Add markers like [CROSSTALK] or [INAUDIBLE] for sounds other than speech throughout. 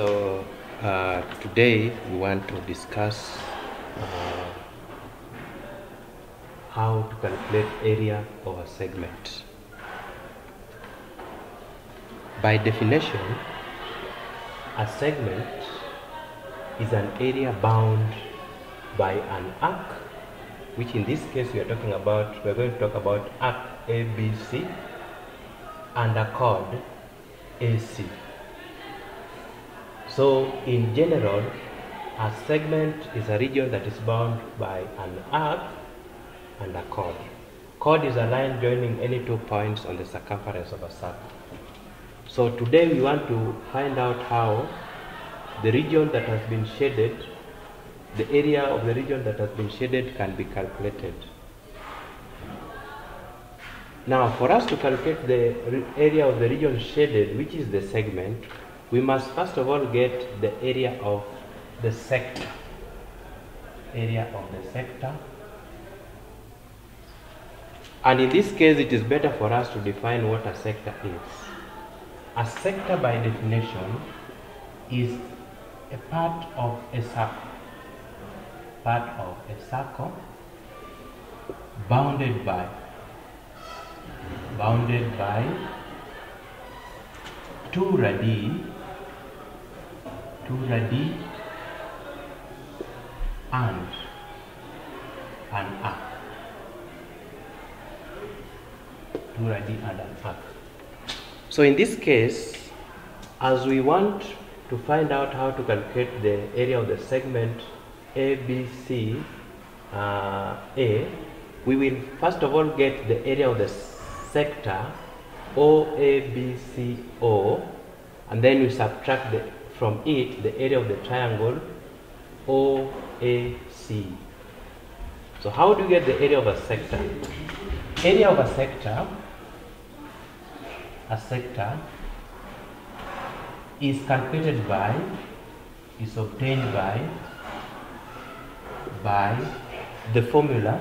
So uh, today we want to discuss uh, how to calculate area of a segment. By definition, a segment is an area bound by an arc, which in this case we are talking about, we're going to talk about arc ABC and a chord AC. So, in general, a segment is a region that is bound by an arc and a chord. Chord is a line joining any two points on the circumference of a circle. So, today we want to find out how the region that has been shaded, the area of the region that has been shaded can be calculated. Now, for us to calculate the area of the region shaded, which is the segment, we must first of all get the area of the sector. Area of the sector. And in this case, it is better for us to define what a sector is. A sector, by definition, is a part of a circle. Part of a circle bounded by bounded by two radii, two radii and an arc. Two radii and an arc. So in this case, as we want to find out how to calculate the area of the segment ABC uh, A, we will first of all get the area of the sector OABCO and then we subtract the, from it the area of the triangle OAC. So how do you get the area of a sector? Area of a sector, a sector is calculated by, is obtained by, by the formula,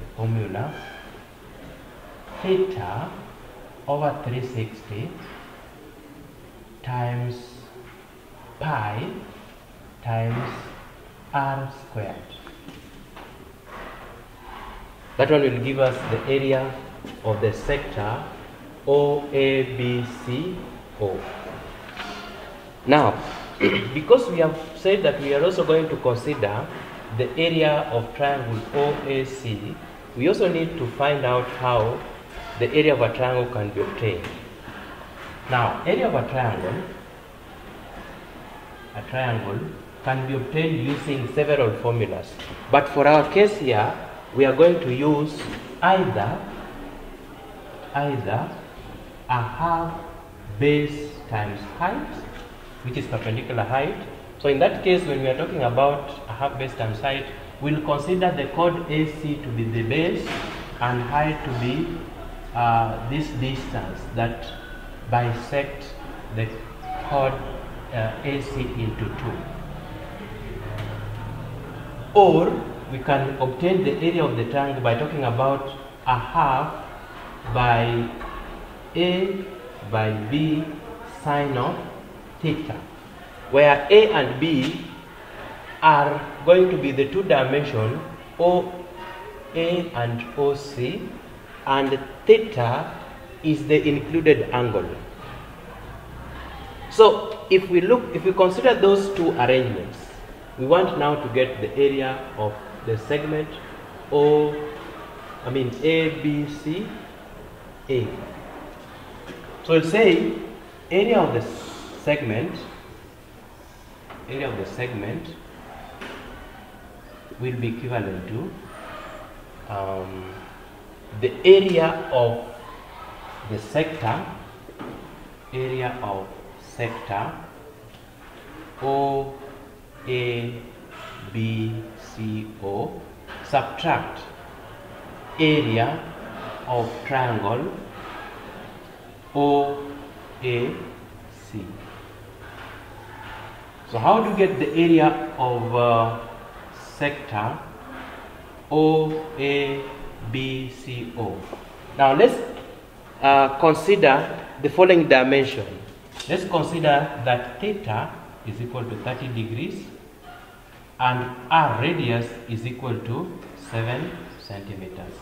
the formula theta over 360 times pi times r squared. That one will give us the area of the sector OABCO. Now, [CLEARS THROAT] because we have said that we are also going to consider the area of triangle OAC, we also need to find out how the area of a triangle can be obtained. Now, area of a triangle, a triangle can be obtained using several formulas. But for our case here, we are going to use either either a half base times height, which is perpendicular height. So in that case, when we are talking about a half base times height, we'll consider the chord AC to be the base and height to be uh, this distance that bisect the chord uh, AC into two. Or we can obtain the area of the triangle by talking about a half by A by B sine of theta, where A and B are going to be the two dimension OA and OC and theta is the included angle. So if we look, if we consider those two arrangements, we want now to get the area of the segment O, I mean A, B, C, A. So we'll say area of the segment, area of the segment will be equivalent to um, the area of the sector area of sector O A B C O subtract area of triangle O A C. So how do you get the area of uh, sector? O A B C O. Now let's uh, consider the following dimension. Let's consider that theta is equal to 30 degrees and r radius is equal to 7 centimeters.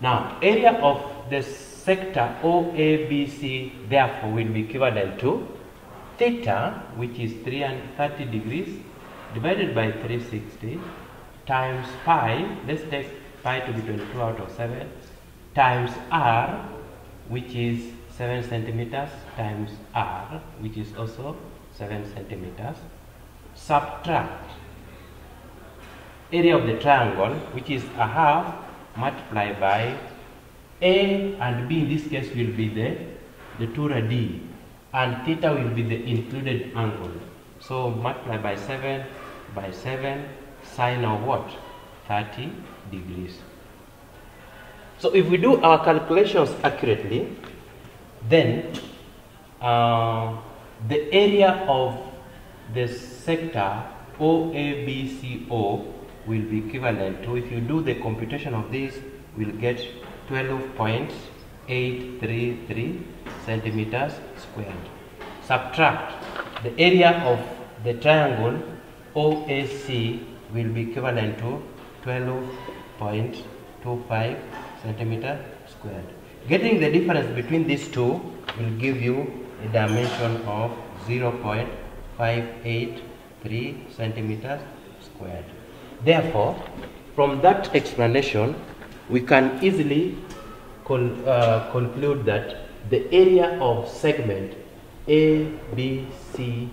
Now, area of the sector OABC therefore will be equivalent to theta, which is 330 degrees, divided by 360 times pi, let's take pi to be 22 out of 7, times r, which is 7 centimeters, times r, which is also 7 centimeters, subtract area of the triangle, which is a half, multiplied by a and b in this case will be the, the 2 radii, and theta will be the included angle. So multiply by 7 by 7 sine of what? 30 degrees. So if we do our calculations accurately, then uh, the area of the sector OABCO will be equivalent to, if you do the computation of this, we'll get 12.833 centimeters squared. Subtract the area of the triangle OAC will be equivalent to 12.25 centimeter squared. Getting the difference between these two will give you a dimension of 0.583 centimeters squared. Therefore, from that explanation, we can easily uh, conclude that the area of segment ABCA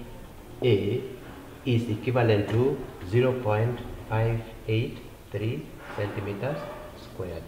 is equivalent to 0.583 centimeters squared.